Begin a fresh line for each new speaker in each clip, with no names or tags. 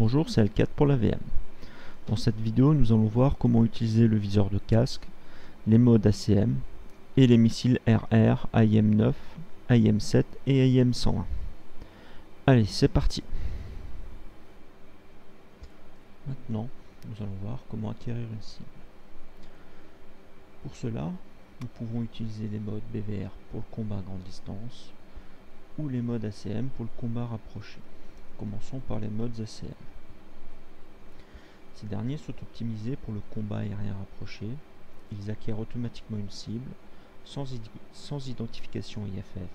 Bonjour, c'est L4 pour la VM. Dans cette vidéo, nous allons voir comment utiliser le viseur de casque, les modes ACM et les missiles RR AIM-9, AIM-7 et AIM-101. Allez, c'est parti Maintenant, nous allons voir comment acquérir une cible. Pour cela, nous pouvons utiliser les modes BVR pour le combat à grande distance ou les modes ACM pour le combat rapproché. Commençons par les modes ACM. Ces derniers sont optimisés pour le combat aérien rapproché. Ils acquièrent automatiquement une cible sans, identification IFF.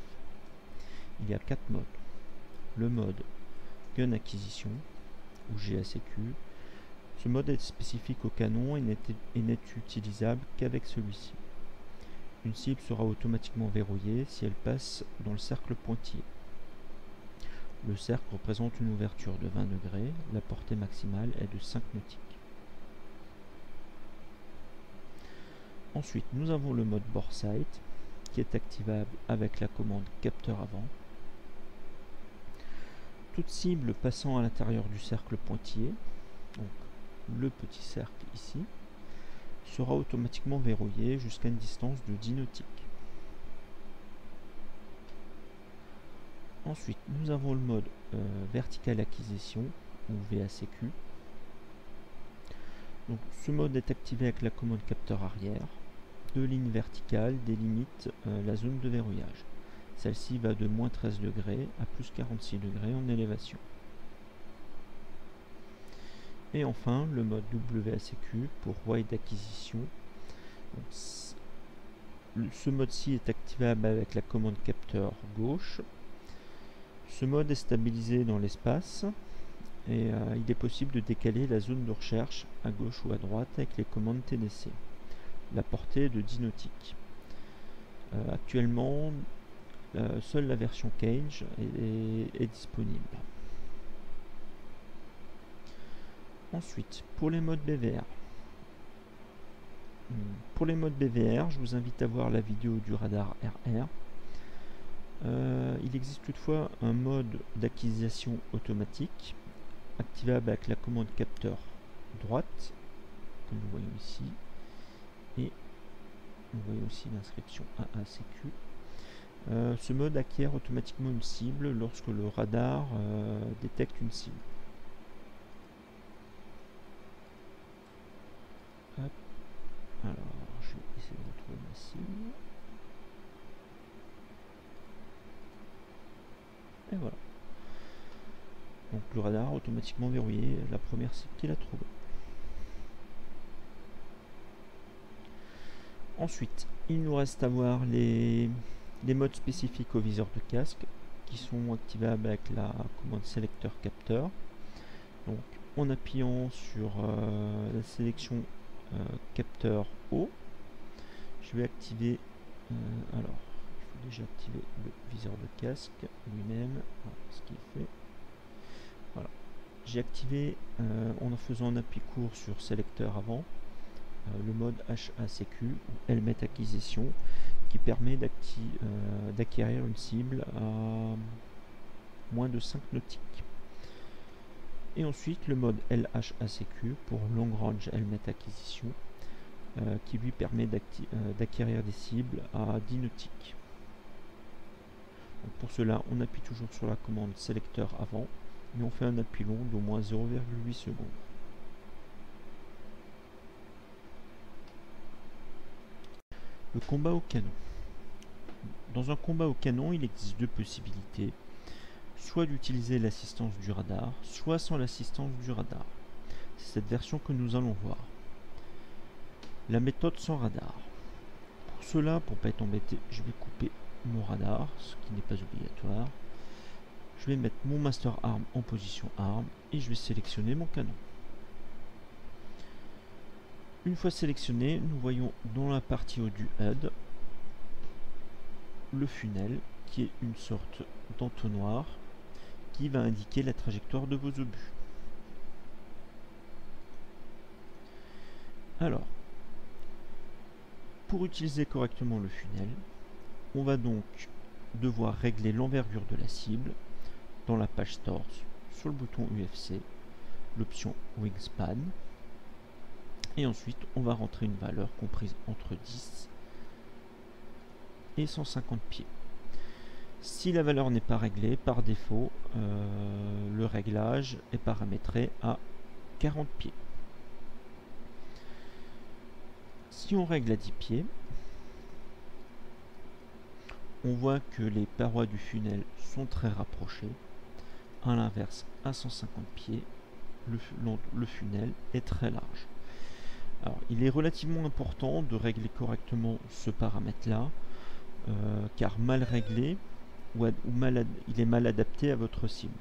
Il y a quatre modes. Le mode Gun Acquisition ou GACQ. Ce mode est spécifique au canon et n'est utilisable qu'avec celui-ci. Une cible sera automatiquement verrouillée si elle passe dans le cercle pointillé. Le cercle représente une ouverture de 20 degrés, la portée maximale est de 5 nautiques. Ensuite, nous avons le mode bore sight qui est activable avec la commande capteur avant. Toute cible passant à l'intérieur du cercle pointillé, donc le petit cercle ici, sera automatiquement verrouillée jusqu'à une distance de 10 nautiques. Ensuite, nous avons le mode euh, vertical acquisition ou VACQ. Donc, ce mode est activé avec la commande capteur arrière. Deux lignes verticales délimitent euh, la zone de verrouillage. Celle-ci va de moins 13 degrés à plus 46 degrés en élévation. Et enfin, le mode WACQ pour wide acquisition. ce mode-ci est activable avec la commande capteur gauche ce mode est stabilisé dans l'espace et euh, il est possible de décaler la zone de recherche à gauche ou à droite avec les commandes TDC. La portée de 10 nautiques. Euh, actuellement, euh, seule la version Cage est, disponible. Ensuite, pour les modes BVR. Hmm, pour les modes BVR, je vous invite à voir la vidéo du radar RR euh, il existe toutefois un mode d'acquisition automatique activable avec la commande capteur droite, comme nous voyons ici, nous voyons aussi l'inscription AACQ. Euh, ce mode acquiert automatiquement une cible lorsque le radar euh, détecte une cible. Alors, je vais essayer de retrouver ma cible. Et voilà. Donc le radar automatiquement verrouillé la première cible qu'il a trouvée. Ensuite, il nous reste à voir les, modes spécifiques au viseur de casque qui sont activables avec la commande sélecteur capteur. Donc en appuyant sur euh, la sélection euh, capteur haut, je vais activer euh, alors déjà activer le viseur de casque lui-même. ce qui est fait. Voilà. J'ai activé en faisant un appui court sur sélecteur avant le mode HACQ ou Helmet Acquisition qui permet euh, d'acquérir une cible à moins de 5 nautiques. Et ensuite le mode LHACQ pour Long Range Helmet Acquisition qui lui permet d'acquérir des cibles à 10 nautiques pour cela, on appuie toujours sur la commande sélecteur avant et on fait un appui long d'au moins 0,8 secondes. Le combat au canon. Dans un combat au canon, il existe deux possibilités, soit d'utiliser l'assistance du radar, soit sans l'assistance du radar. C'est cette version que nous allons voir. La méthode sans radar. Pour cela, pour pas être embêté, je vais couper mon radar, ce qui n'est pas obligatoire. Je vais mettre mon master arm en position arm et je vais sélectionner mon canon. Une fois sélectionné, nous voyons dans la partie haut du HUD le funnel qui est une sorte d'entonnoir qui va indiquer la trajectoire de vos obus. Alors, pour utiliser correctement le funnel, on va donc devoir régler l'envergure de la cible dans la page Stores sur le bouton UFC l'option Wingspan. Et ensuite, on va rentrer une valeur comprise entre 10 et 150 pieds. Si la valeur n'est pas réglée, par défaut, euh, le réglage est paramétré à 40 pieds. Si on règle à 10 pieds, on voit que les parois du funnel sont très rapprochées. À l'inverse, à 150 pieds, le funnel est très large. Alors, il est relativement important de régler correctement ce paramètre-là, euh, car mal réglé, ou, mal il est mal adapté à votre cible.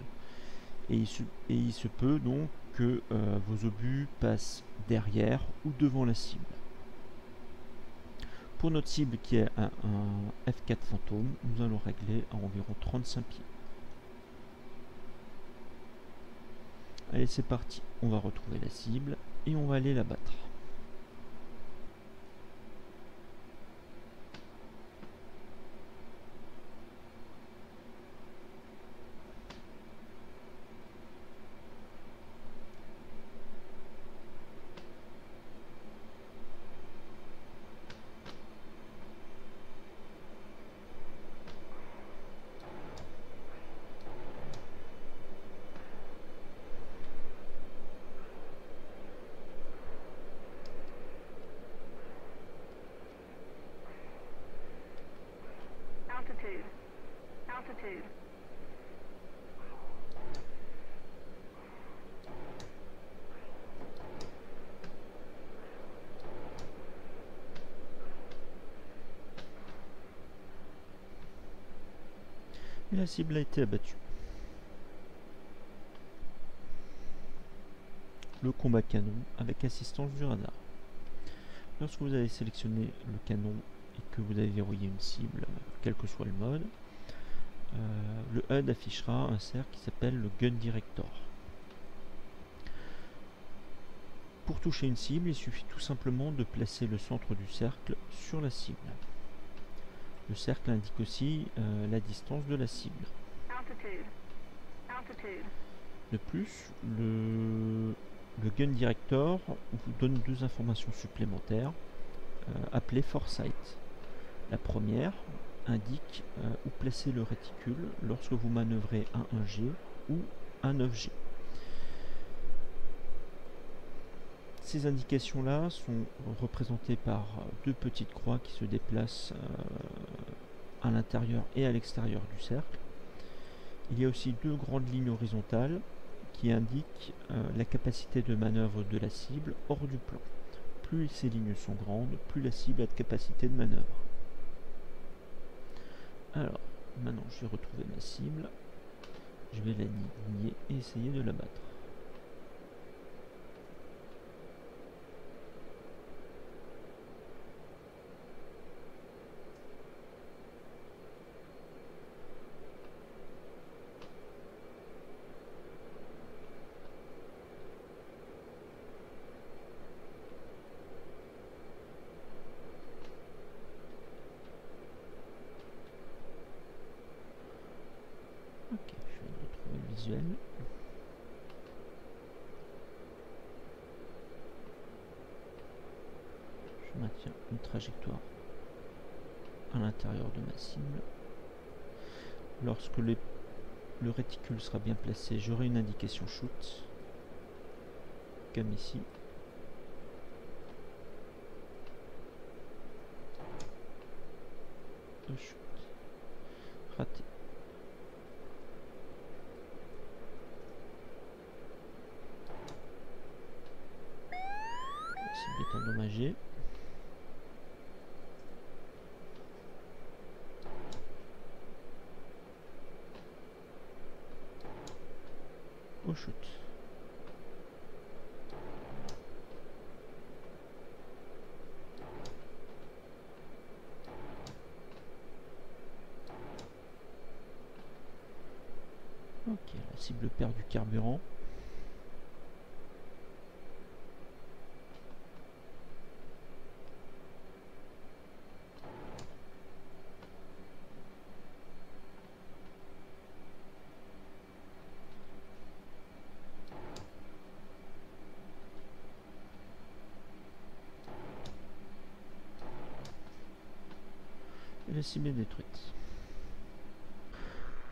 Et il se, peut donc que euh, vos obus passent derrière ou devant la cible. Pour notre cible qui est un, un F4 fantôme, nous allons régler à environ 35 pieds. Allez, c'est parti. On va retrouver la cible et on va aller la battre. Et la cible a été abattue. Le combat canon avec assistance du radar. Lorsque vous avez sélectionné le canon et que vous avez verrouillé une cible, quel que soit le mode, euh, le HUD affichera un cercle qui s'appelle le Gun Director. Pour toucher une cible, il suffit tout simplement de placer le centre du cercle sur la cible. Le cercle indique aussi euh, la distance de la cible. De plus, le, Gun Director vous donne deux informations supplémentaires euh, appelées Foresight. La première indique euh, où placer le réticule lorsque vous manœuvrez un 1G ou un 9G. Ces indications-là sont représentées par deux petites croix qui se déplacent euh, à l'intérieur et à l'extérieur du cercle. Il y a aussi deux grandes lignes horizontales qui indiquent euh, la capacité de manœuvre de la cible hors du plan. Plus ces lignes sont grandes, plus la cible a de capacité de manœuvre. Alors, maintenant je vais retrouver ma cible. Je vais la nier et essayer de la battre. Je maintiens une trajectoire à l'intérieur de ma cible. Lorsque le réticule sera bien placé, j'aurai une indication shoot, comme ici. shoot. Raté. Au shoot. Ok, la cible perd du carburant. Détruite.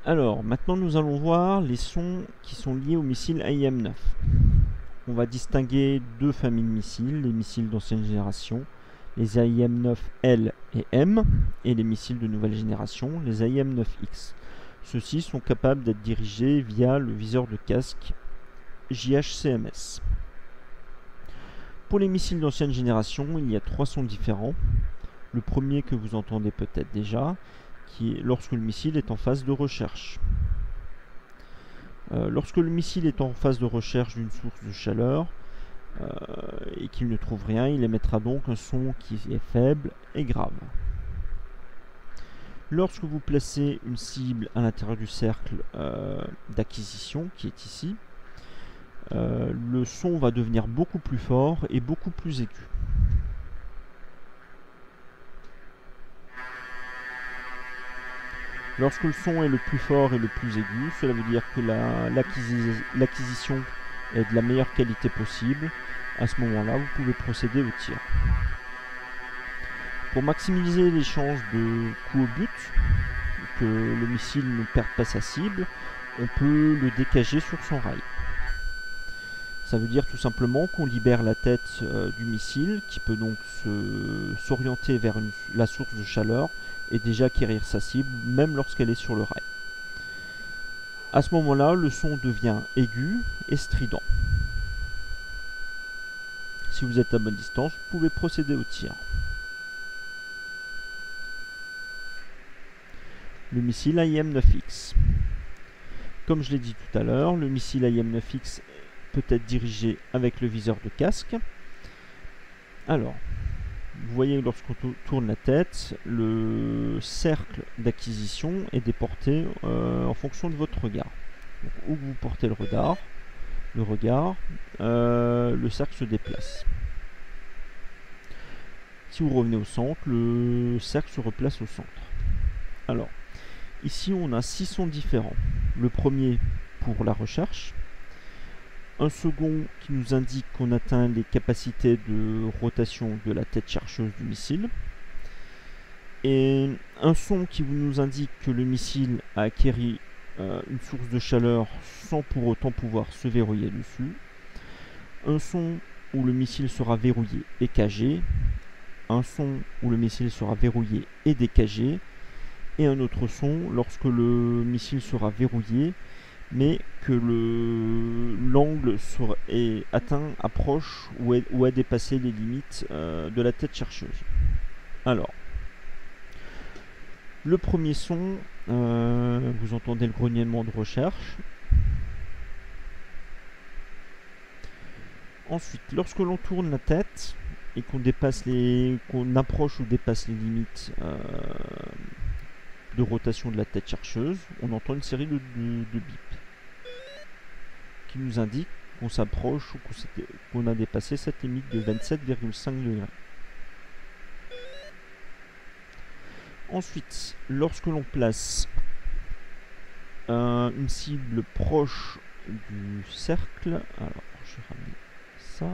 Alors, maintenant nous allons voir les sons qui sont liés au missile AIM-9. On va distinguer deux familles de missiles, les missiles d'ancienne génération, les AIM-9L et M, et les missiles de nouvelle génération, les AIM-9X. Ceux-ci sont capables d'être dirigés via le viseur de casque JHCMS. Pour les missiles d'ancienne génération, il y a trois sons différents. Le premier que vous entendez peut-être déjà, qui est lorsque le missile est en phase de recherche. Euh, lorsque le missile est en phase de recherche d'une source de chaleur euh, et qu'il ne trouve rien, il émettra donc un son qui est faible et grave. Lorsque vous placez une cible à l'intérieur du cercle euh, d'acquisition, qui est ici, le son va devenir beaucoup plus fort et beaucoup plus aigu. Lorsque le son est le plus fort et le plus aigu, cela veut dire que l'acquisition est de la meilleure qualité possible. À ce moment-là, vous pouvez procéder au tir. Pour maximiser les chances de coup au but, que le missile ne perde pas sa cible, on peut le décager sur son rail. Ça veut dire tout simplement qu'on libère la tête euh, du missile qui peut donc s'orienter vers la source de chaleur et déjà acquérir sa cible même lorsqu'elle est sur le rail. À ce moment-là, le son devient aigu et strident. Si vous êtes à bonne distance, vous pouvez procéder au tir. Le missile IM-9X. Comme je l'ai dit tout à l'heure, le missile IM-9X peut être dirigé avec le viseur de casque. Alors, vous voyez lorsqu'on tourne la tête, le cercle d'acquisition est déporté euh, en fonction de votre regard. où vous portez le regard, le regard, euh, le cercle se déplace. Si vous revenez au centre, le cercle se replace au centre. Alors, ici on a six sons différents. Le premier pour la recherche, un second qui nous indique qu'on atteint les capacités de rotation de la tête chercheuse du missile, et un son qui nous indique que le missile a acquéri euh, une source de chaleur sans pour autant pouvoir se verrouiller dessus, un son où le missile sera verrouillé et cagé, un son où le missile sera verrouillé et décagé, et un autre son lorsque le missile sera verrouillé mais que l'angle est atteint, approche ou, a dépassé les limites euh, de la tête chercheuse. Alors, le premier son, euh, vous entendez le grognement de recherche. Ensuite, lorsque l'on tourne la tête et qu'on dépasse les, qu'on approche ou dépasse les limites euh, de rotation de la tête chercheuse, on entend une série de, bips qui nous indique qu'on s'approche ou qu'on a dépassé cette limite de 27,5 degrés. Ensuite, lorsque l'on place une cible proche du cercle, alors je ramène ça,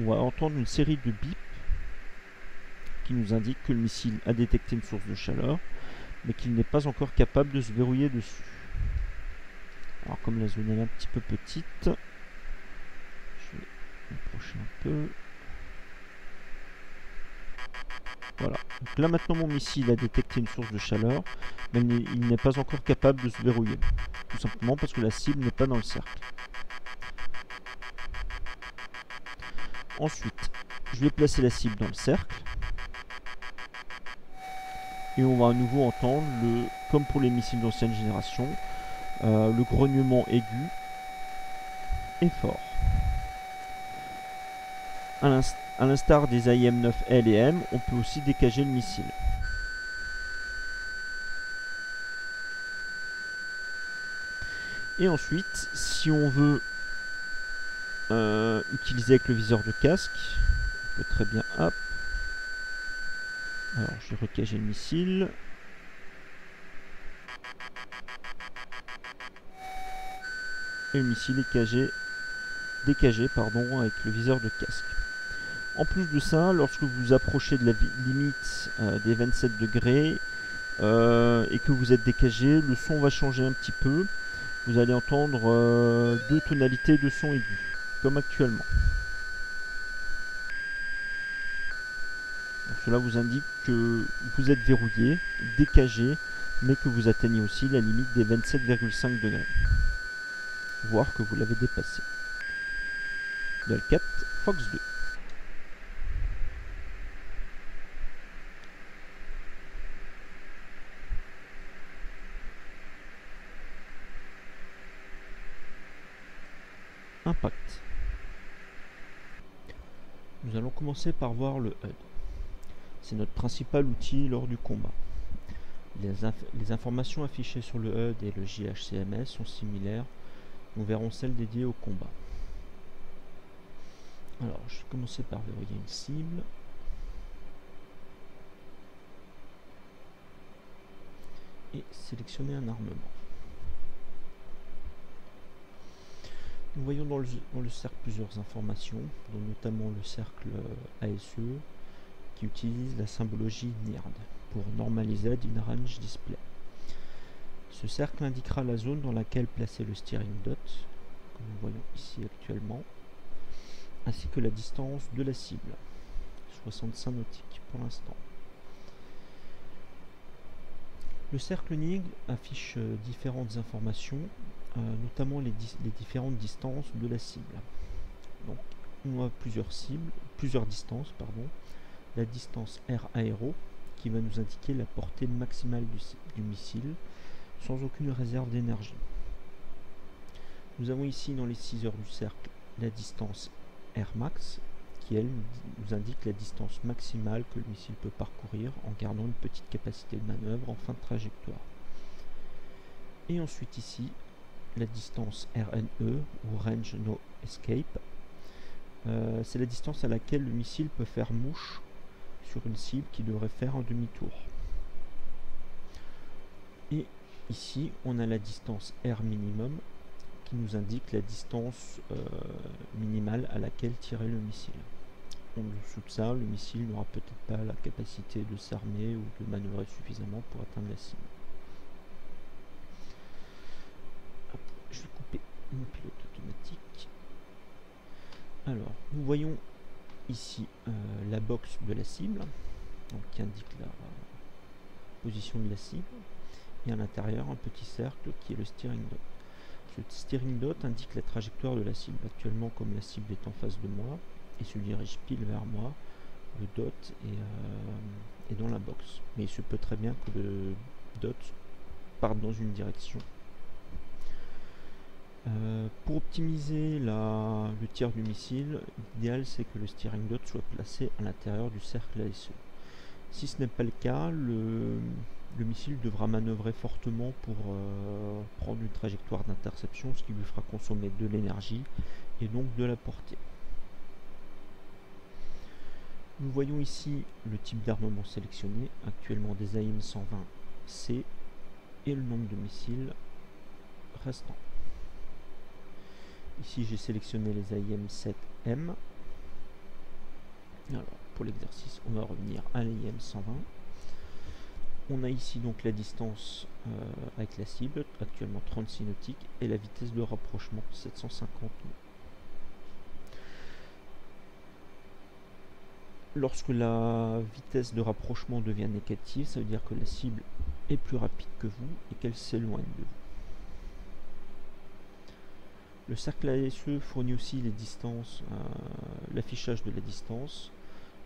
on va entendre une série de bips qui nous indique que le missile a détecté une source de chaleur, mais qu'il n'est pas encore capable de se verrouiller dessus. Alors comme la zone est un petit peu petite, je vais m'approcher un peu. Voilà. Donc là maintenant mon missile a détecté une source de chaleur, mais il n'est pas encore capable de se verrouiller. Tout simplement parce que la cible n'est pas dans le cercle. Ensuite, je vais placer la cible dans le cercle. Et on va à nouveau entendre, le, comme pour les missiles d'ancienne génération, euh, le grognement aigu est fort. A l'instar des IM-9L et M, on peut aussi décager le missile. Et ensuite, si on veut euh, utiliser avec le viseur de casque, on peut très bien... Hop. Alors, je vais le missile. Et le missile cagé, décagé pardon, avec le viseur de casque. En plus de ça, lorsque vous approchez de la limite euh, des 27 degrés euh, et que vous êtes décagé, le son va changer un petit peu. Vous allez entendre euh, deux tonalités de son aigu, comme actuellement. cela vous indique que vous êtes verrouillé, décagé, mais que vous atteignez aussi la limite des 27,5 degrés. Voire que vous l'avez dépassé. Del4, Fox 2. Impact. Nous allons commencer par voir le HUD. C'est notre principal outil lors du combat. Les, informations affichées sur le HUD et le JHCMS sont similaires. Nous verrons celles dédiées au combat. Alors, je vais commencer par verrouiller une cible. Et sélectionner un armement. Nous voyons dans le, cercle plusieurs informations, dont notamment le cercle ASE, qui utilise la symbologie NIRD pour normaliser in range display. Ce cercle indiquera la zone dans laquelle placer le steering dot, comme nous voyons ici actuellement, ainsi que la distance de la cible, 65 nautiques pour l'instant. Le cercle NIG affiche euh, différentes informations euh, notamment les, différentes distances de la cible. Donc, on a plusieurs cibles, plusieurs distances, pardon. La distance R aéro, qui va nous indiquer la portée maximale du, missile, sans aucune réserve d'énergie. Nous avons ici dans les 6 heures du cercle la distance R max, qui elle nous indique la distance maximale que le missile peut parcourir en gardant une petite capacité de manœuvre en fin de trajectoire. Et ensuite ici, la distance RNE ou Range No Escape. Euh, c'est la distance à laquelle le missile peut faire mouche sur une cible qui devrait faire un demi-tour. Et ici, on a la distance R minimum qui nous indique la distance euh, minimale à laquelle tirer le missile. En dessous de ça, le missile n'aura peut-être pas la capacité de s'armer ou de manœuvrer suffisamment pour atteindre la cible. pilote automatique. Alors, nous voyons ici euh, la box de la cible, qui indique la position de la cible, et à l'intérieur un petit cercle qui est le steering dot. Ce steering dot indique la trajectoire de la cible. Actuellement, comme la cible est en face de moi et se dirige pile vers moi, le dot est, euh, dans la box. Mais il se peut très bien que le dot parte dans une direction euh, pour optimiser le tir du missile, l'idéal c'est que le steering dot soit placé à l'intérieur du cercle ASE. Si ce n'est pas le cas, le, missile devra manœuvrer fortement pour euh, prendre une trajectoire d'interception, ce qui lui fera consommer de l'énergie et donc de la portée. Nous voyons ici le type d'armement sélectionné, actuellement des AIM 120C et le nombre de missiles restants. Ici, j'ai sélectionné les AIM 7M. Alors, pour l'exercice, on va revenir à l'AIM 120. On a ici donc la distance euh, avec la cible, actuellement 36 nautiques, et la vitesse de rapprochement, 750 nœuds. Lorsque la vitesse de rapprochement devient négative, ça veut dire que la cible est plus rapide que vous et qu'elle s'éloigne de vous. Le cercle ASE fournit aussi les distances, euh, l'affichage de la distance.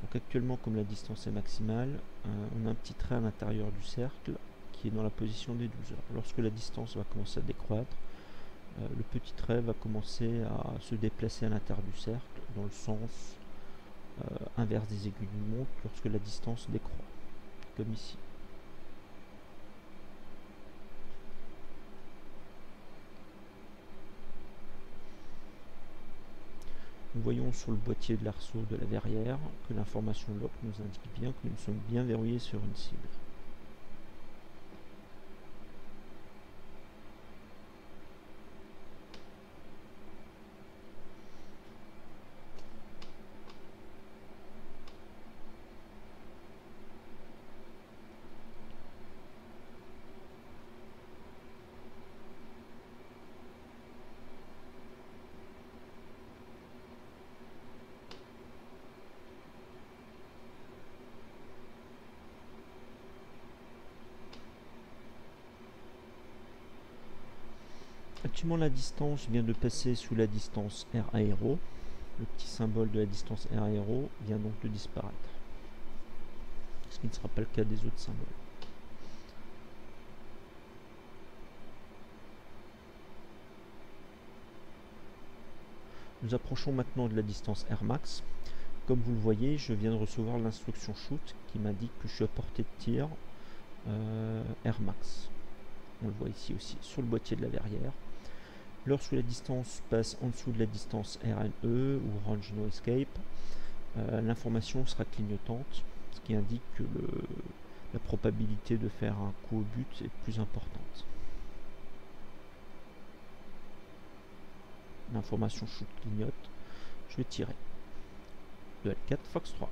Donc actuellement, comme la distance est maximale, euh, on a un petit trait à l'intérieur du cercle qui est dans la position des 12 heures. Lorsque la distance va commencer à décroître, euh, le petit trait va commencer à se déplacer à l'intérieur du cercle dans le sens inverse des aiguilles d'une montre lorsque la distance décroît, comme ici. Nous voyons sur le boîtier de l'arceau de la verrière que l'information lock nous indique bien que nous sommes bien verrouillés sur une cible. La distance vient de passer sous la distance R aéro. Le petit symbole de la distance R aéro vient donc de disparaître. Ce qui ne sera pas le cas des autres symboles. Nous approchons maintenant de la distance R max. Comme vous le voyez, je viens de recevoir l'instruction shoot qui m'indique que je suis à portée de tir euh, R max. On le voit ici aussi sur le boîtier de la verrière. Lorsque la distance passe en dessous de la distance RNE ou Range No Escape, euh, l'information sera clignotante, ce qui indique que la probabilité de faire un coup au but est plus importante. L'information shoot clignote, je vais tirer. l 4 Fox 3.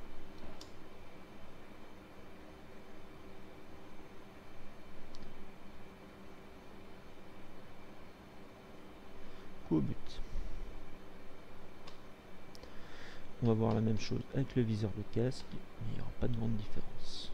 But. On va voir la même chose avec le viseur de casque, il n'y aura pas de grande différence.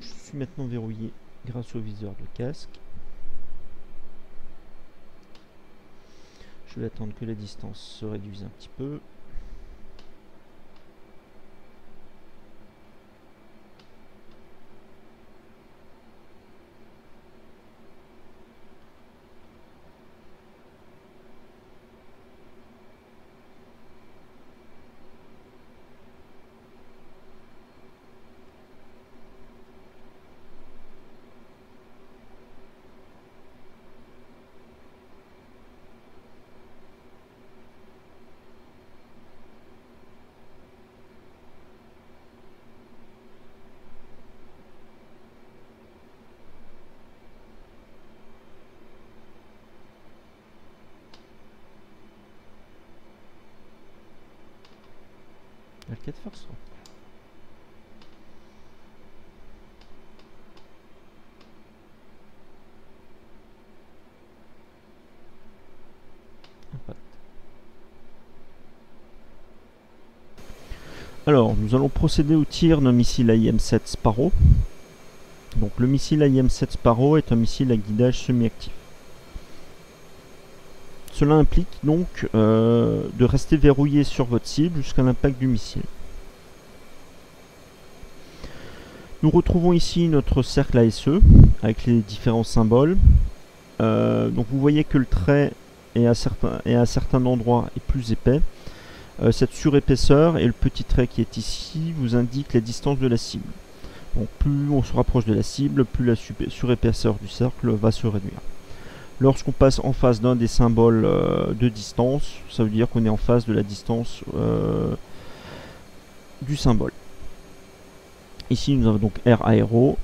je suis maintenant verrouillé grâce au viseur de casque. Je vais attendre que la distance se réduise un petit peu. L4 force. Alors, nous allons procéder au tir d'un missile AIM-7 Sparrow. Donc, le missile AIM-7 Sparrow est un missile à guidage semi-actif. Cela implique donc euh, de rester verrouillé sur votre cible jusqu'à l'impact du missile. Nous retrouvons ici notre cercle ASE avec les différents symboles. Euh, vous voyez que le trait est à certains, est à certains endroits est plus épais. Euh, cette surépaisseur et le petit trait qui est ici vous indiquent la distance de la cible. Donc plus on se rapproche de la cible, plus la surépaisseur du cercle va se réduire. Lorsqu'on passe en face d'un des symboles euh, de distance, ça veut dire qu'on est en face de la distance euh, du symbole. Ici, nous avons donc R aéro,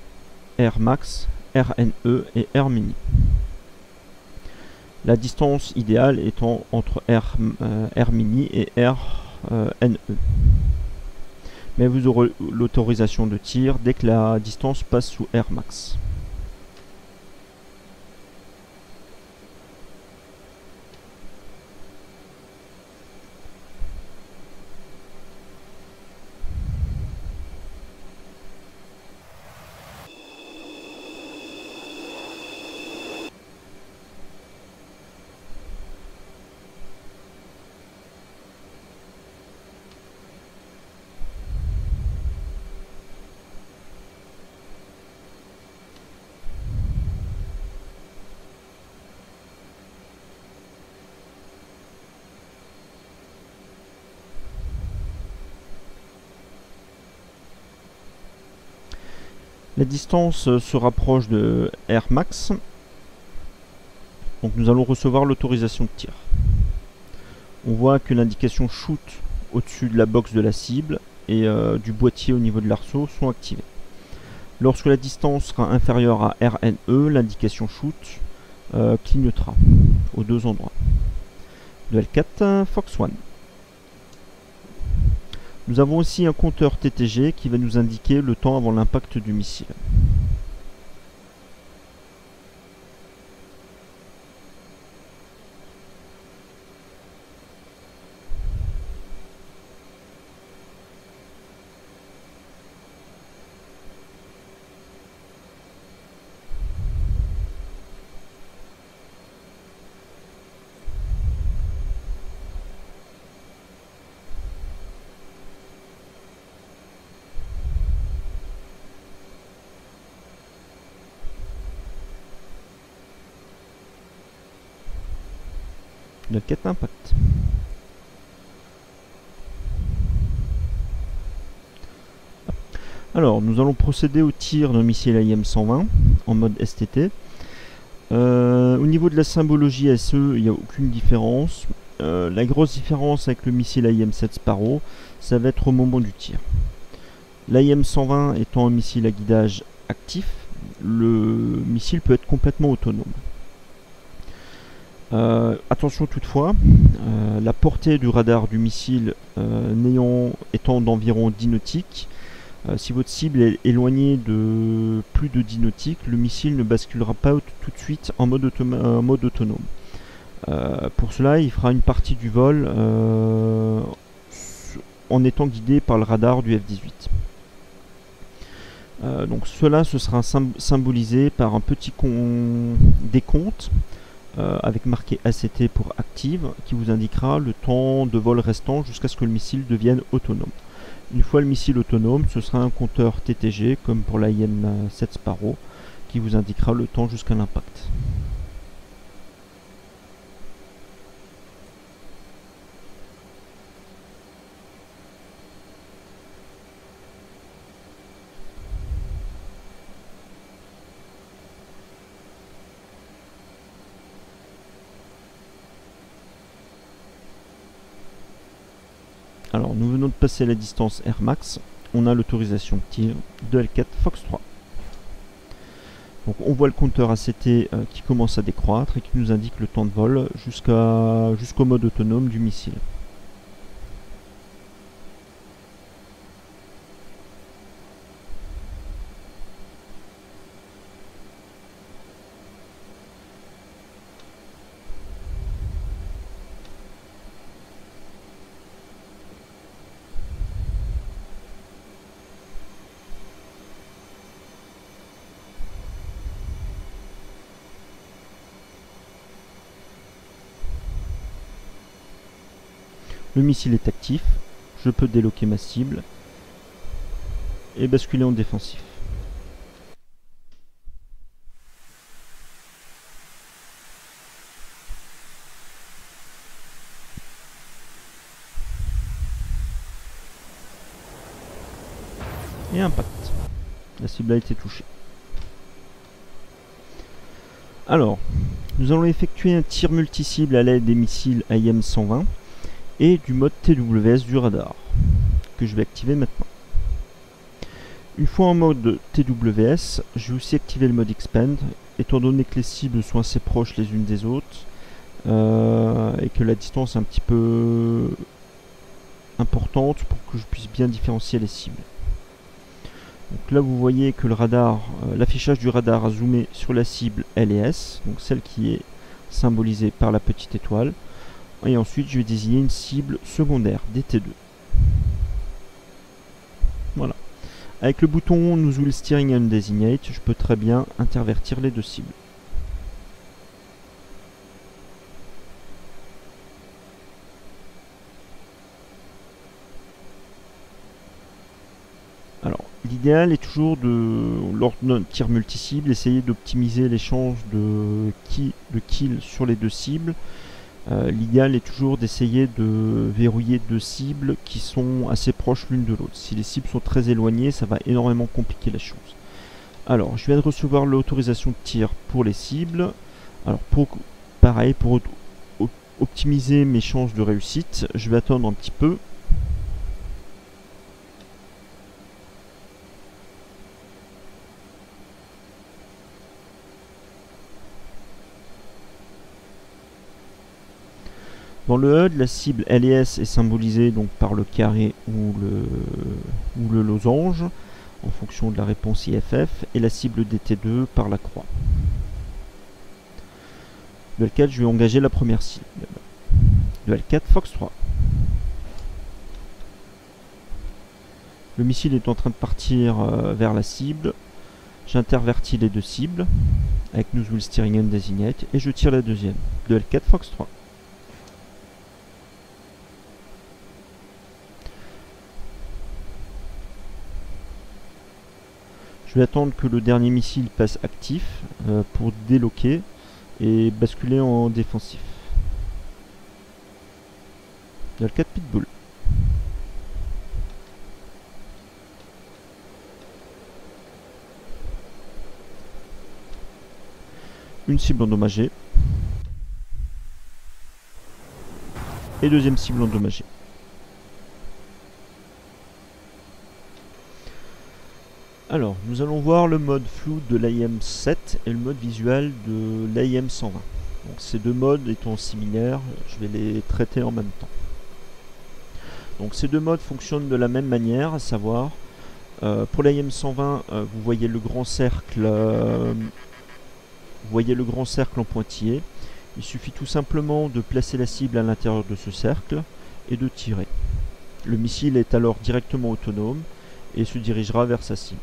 R max, RNE et R mini. La distance idéale étant entre R, euh, R mini et R NE. Mais vous aurez l'autorisation de tir dès que la distance passe sous R max. La distance euh, se rapproche de R max. Donc nous allons recevoir l'autorisation de tir. On voit que l'indication shoot au-dessus de la box de la cible et euh, du boîtier au niveau de l'arceau sont activés. Lorsque la distance sera inférieure à RNE, l'indication shoot euh, clignotera aux deux endroits. Duel 4, Fox 1. Nous avons aussi un compteur TTG qui va nous indiquer le temps avant l'impact du missile. De 4 impact. Alors, nous allons procéder au tir d'un missile IM-120 en mode STT. Euh, au niveau de la symbologie SE, il n'y a aucune différence. Euh, la grosse différence avec le missile IM-7 Sparrow, ça va être au moment du tir. L'IM-120 étant un missile à guidage actif, le missile peut être complètement autonome. Euh, attention toutefois, euh, la portée du radar du missile euh, étant d'environ 10 nautiques, si votre cible est éloignée de plus de 10 nautiques, le missile ne basculera pas tout de suite en mode, autonome. pour cela, il fera une partie du vol en étant guidé par le radar du F-18. donc cela ce sera symbolisé par un petit décompte euh, avec marqué ACT pour active qui vous indiquera le temps de vol restant jusqu'à ce que le missile devienne autonome. Une fois le missile autonome, ce sera un compteur TTG comme pour l'IM 7 Sparrow qui vous indiquera le temps jusqu'à l'impact. Alors, nous venons de passer la distance Air Max. On a l'autorisation de tir de L4 Fox 3. Donc, on voit le compteur ACT euh, qui commence à décroître et qui nous indique le temps de vol jusqu'au mode autonome du missile. Le missile est actif, je peux déloquer ma cible et basculer en défensif. Et impact. La cible a été touchée. Alors, nous allons effectuer un tir multi-cible à l'aide des missiles IM-120 et du mode TWS du radar que je vais activer maintenant. Une fois en mode TWS, je vais aussi activer le mode Expand étant donné que les cibles sont assez proches les unes des autres euh, et que la distance est un petit peu importante pour que je puisse bien différencier les cibles. Donc là vous voyez que le radar, euh, l'affichage du radar a zoomé sur la cible L S, donc celle qui est symbolisée par la petite étoile. Et ensuite, je vais désigner une cible secondaire, DT2. Voilà. Avec le bouton Nozzle Steering and Designate, je peux très bien intervertir les deux cibles. Alors, l'idéal est toujours de, lors d'un tir multi-cible, essayer d'optimiser l'échange de, de kill sur les deux cibles euh, l'idéal est toujours d'essayer de verrouiller deux cibles qui sont assez proches l'une de l'autre. Si les cibles sont très éloignées, ça va énormément compliquer la chose. Alors, je viens de recevoir l'autorisation de tir pour les cibles. Alors, pour, pareil, pour optimiser mes chances de réussite, je vais attendre un petit peu. Dans le HUD, la cible LS est symbolisée par le carré ou le, losange en fonction de la réponse IFF et la cible DT2 par la croix. Duel 4, je vais engager la première cible. Duel 4, Fox 3. Le missile est en train de partir euh, vers la cible. J'intervertis les deux cibles avec Newswheel Steering and Designate et je tire la deuxième. Duel 4, Fox 3. Vais attendre que le dernier missile passe actif euh, pour déloquer et basculer en défensif. Duel 4, Pitbull. une cible endommagée. Et deuxième cible endommagée. Alors, nous allons voir le mode flou de l'AIM7 et le mode visuel de l'AIM120. Donc, ces deux modes étant similaires, je vais les traiter en même temps. Donc, ces deux modes fonctionnent de la même manière, à savoir, euh, pour l'AIM120, euh, vous voyez le grand cercle euh, vous voyez le grand cercle en pointillé. Il suffit tout simplement de placer la cible à l'intérieur de ce cercle et de tirer. Le missile est alors directement autonome et se dirigera vers sa cible.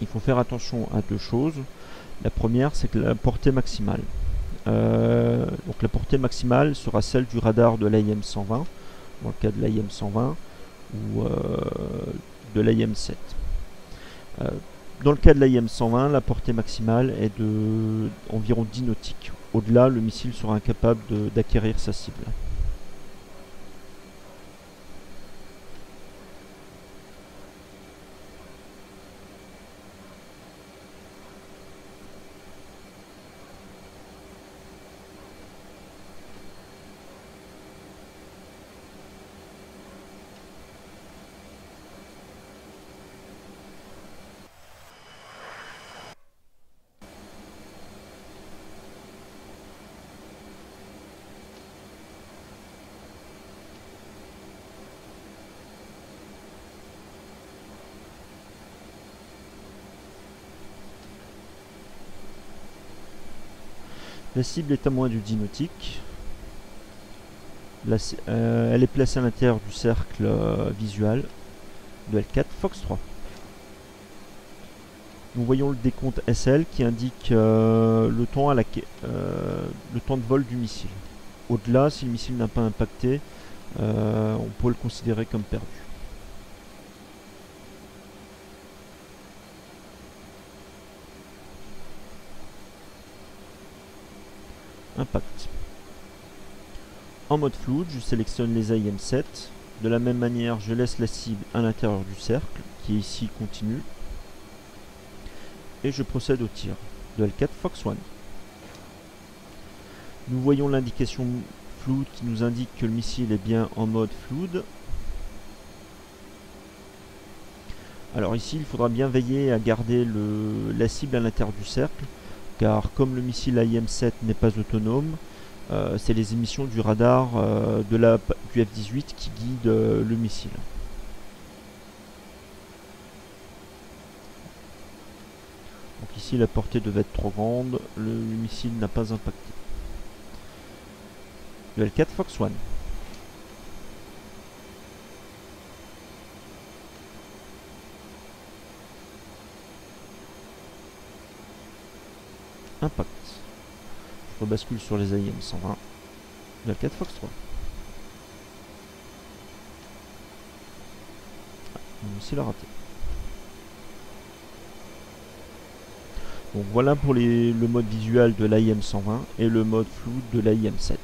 Il faut faire attention à deux choses. La première, c'est que la portée maximale. Euh, donc la portée maximale sera celle du radar de l'AIM 120, dans le cas de l'AIM 120 ou euh, de l'AIM 7. Dans le cas de l'AIM 120, la portée maximale est de environ 10 nautiques. Au-delà, le missile sera incapable d'acquérir sa cible. La cible est à moins du 10 nautique. Euh, elle est placée à l'intérieur du cercle euh, visuel de L4 Fox 3. Nous voyons le décompte SL qui indique euh, le, temps la, le temps de vol du missile. Au-delà, si le missile n'a pas impacté, on peut le considérer comme perdu. Impact. En mode fluide, je sélectionne les IM7. De la même manière, je laisse la cible à l'intérieur du cercle, qui est ici continu. Et je procède au tir. De L4 Fox 1. Nous voyons l'indication flood qui nous indique que le missile est bien en mode fluide. Alors ici, il faudra bien veiller à garder la cible à l'intérieur du cercle car comme le missile AIM-7 n'est pas autonome, euh, c'est les émissions du radar euh, de la, du F-18 qui guident euh, le missile. Donc ici la portée devait être trop grande, le, missile n'a pas impacté. Le L4 Fox One. Impact. Je rebascule sur les AIM 120. La 4 Fox 3. Ah, mon missile a raté. Donc voilà pour le mode visuel de l'AIM 120 et le mode flou de l'AIM 7.